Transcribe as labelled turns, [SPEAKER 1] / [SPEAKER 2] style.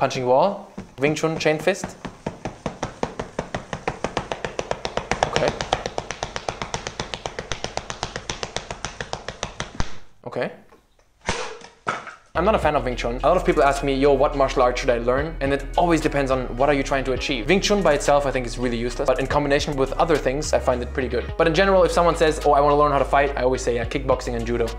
[SPEAKER 1] Punching wall, Wing Chun chain fist. Okay. Okay. I'm not a fan of Wing Chun. A lot of people ask me, yo, what martial art should I learn? And it always depends on what are you trying to achieve. Wing Chun by itself, I think is really useless, but in combination with other things, I find it pretty good. But in general, if someone says, oh, I want to learn how to fight, I always say, yeah, kickboxing and judo.